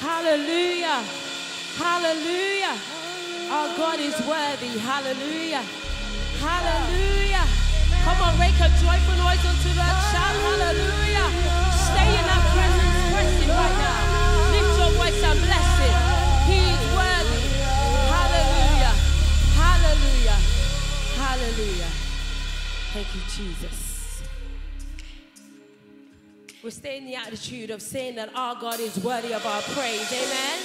Hallelujah. Hallelujah. Our God is worthy. Hallelujah. Hallelujah. Come on, make a joyful noise unto that shout. Hallelujah. Stay in that presence. Press it right now. Lift your voice and bless it. He is worthy. Hallelujah. Hallelujah. Hallelujah. Thank you, Jesus. We're staying in the attitude of saying that our God is worthy of our praise. Amen.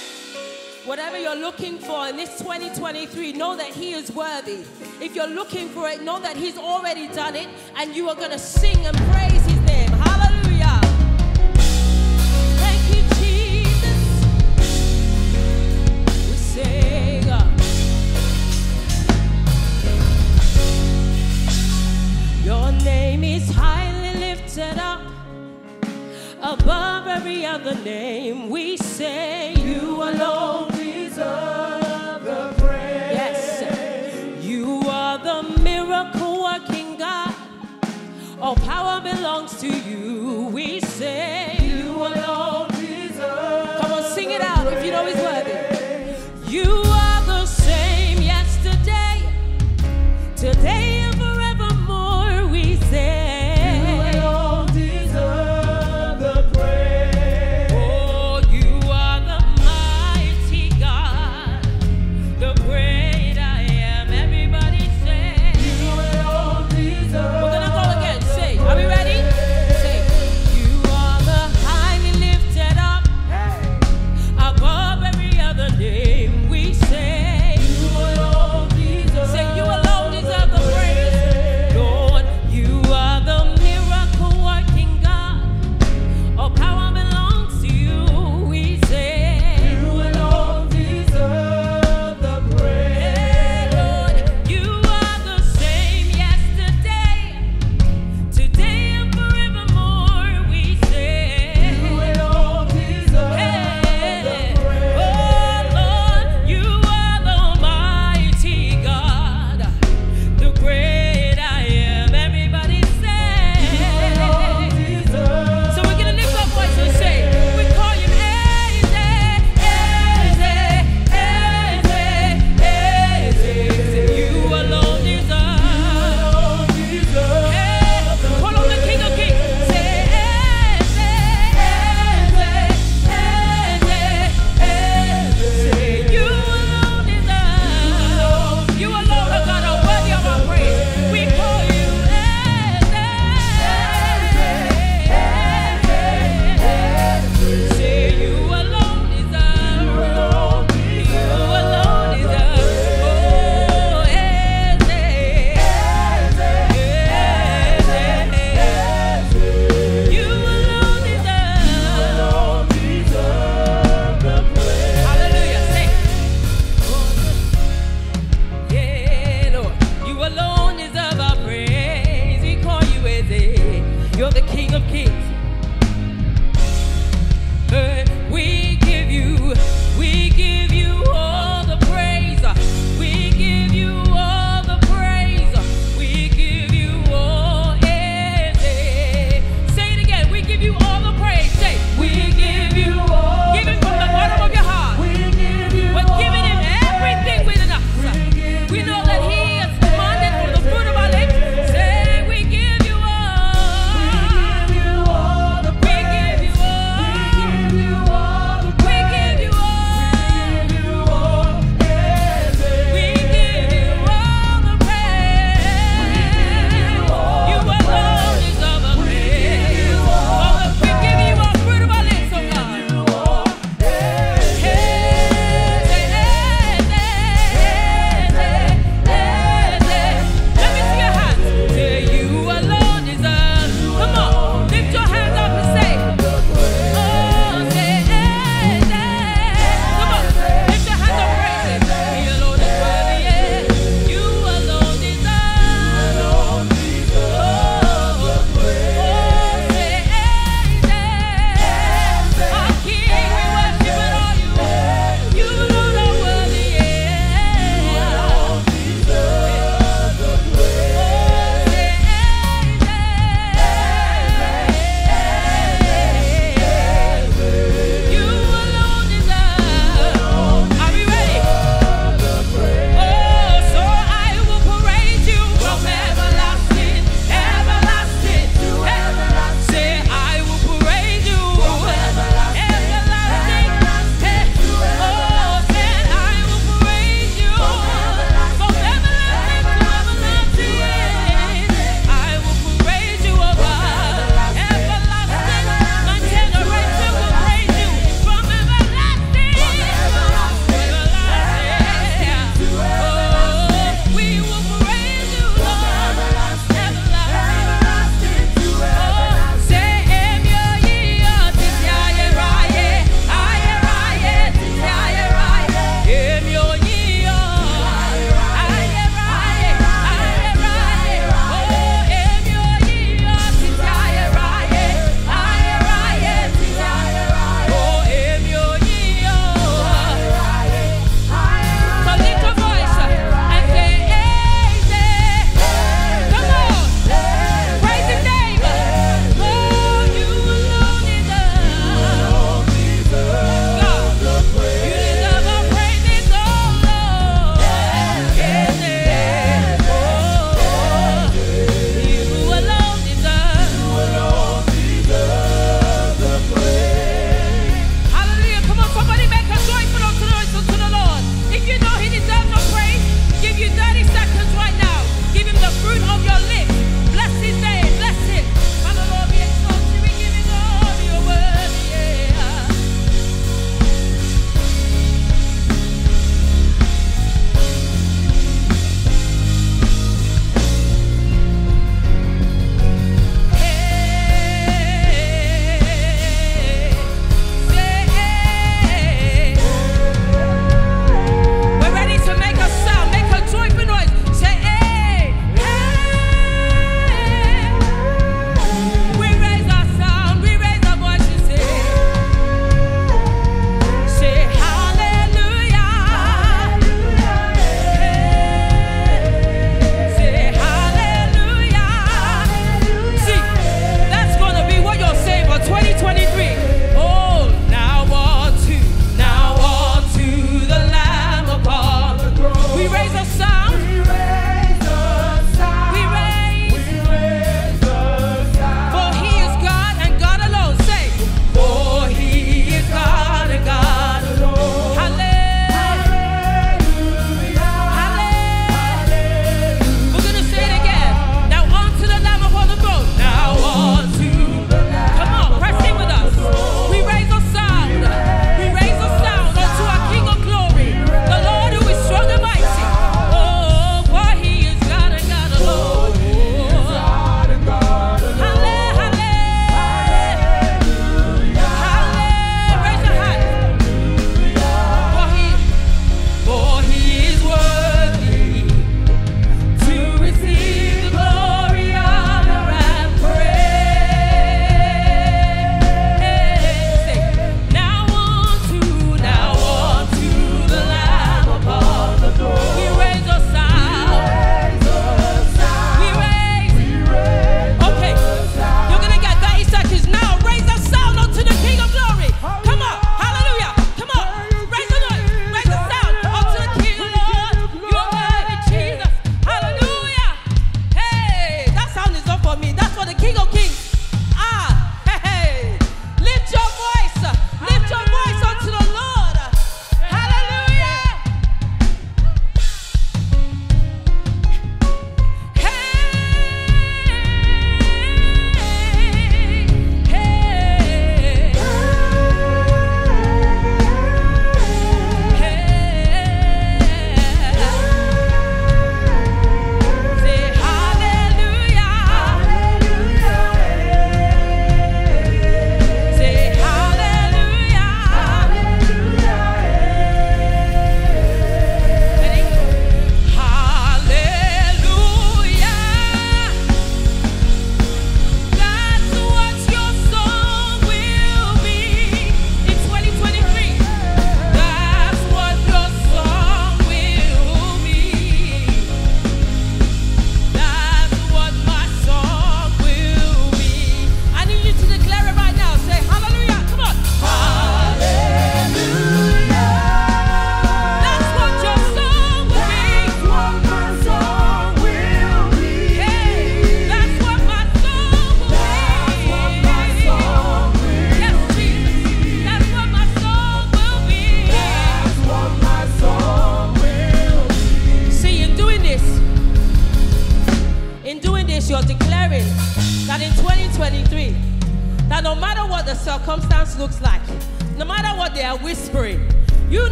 Whatever you're looking for in this 2023, know that He is worthy. If you're looking for it, know that He's already done it, and you are going to sing and praise His name. Hallelujah. Thank you, Jesus. We sing. Your name is up above every other name. We say you alone deserve the praise. Yes, you are the miracle working God. All power belongs to you. We say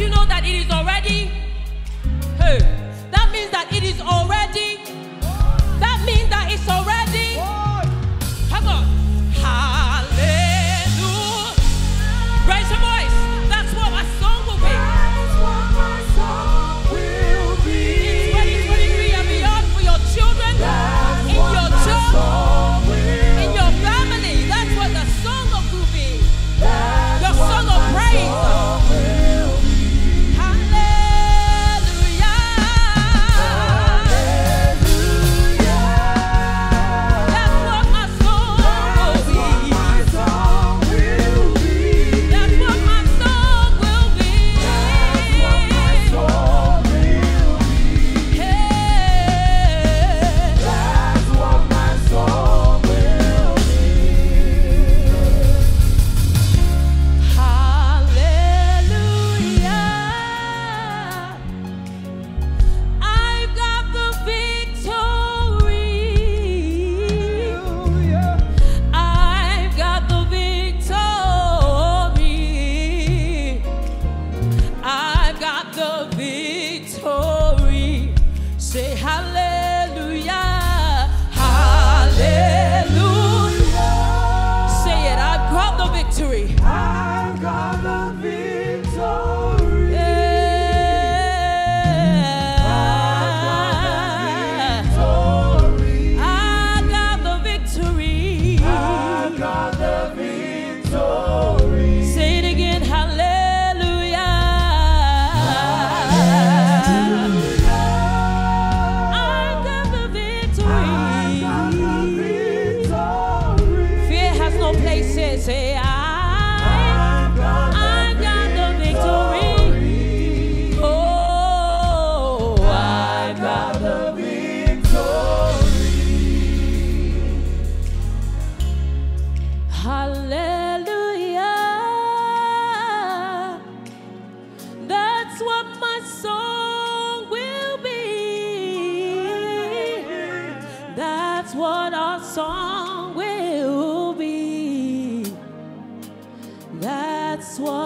you know that it is already. Hey, that means that it is already.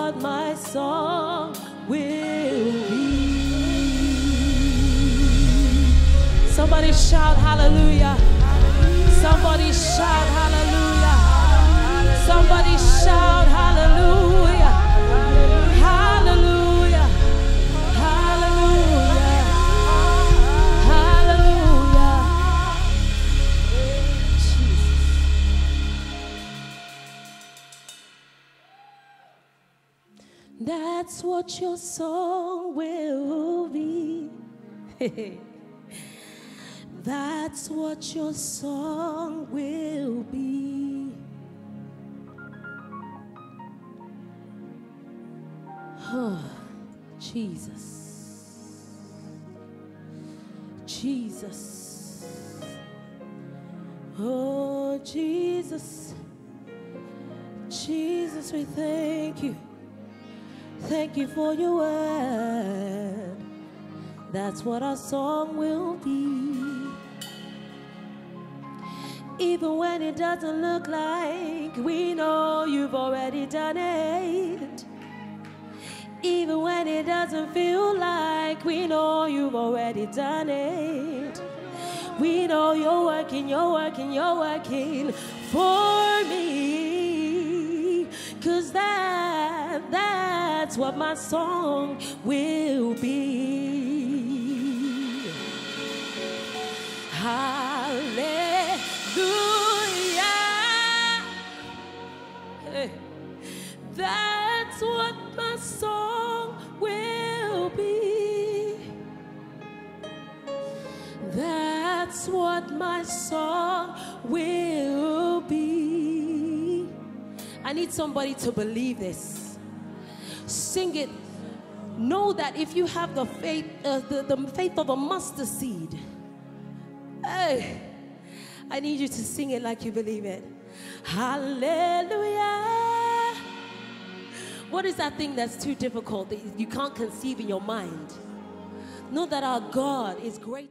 What my song will be. Somebody shout hallelujah. Somebody shout hallelujah. Somebody shout hallelujah. Hallelujah. That's what your song will be. That's what your song will be. Oh, Jesus. Jesus. Oh, Jesus. Jesus, we thank you. Thank you for your word. That's what our song will be. Even when it doesn't look like we know you've already done it. Even when it doesn't feel like we know you've already done it. We know you're working, you're working, you're working for me. Cause that, that's what my song will be. Hallelujah. Hey. That's what my song will be. That's what my song will be. I need somebody to believe this. Sing it. Know that if you have the faith, uh, the, the faith of a mustard seed, hey, I need you to sing it like you believe it. Hallelujah. What is that thing that's too difficult that you can't conceive in your mind? Know that our God is great.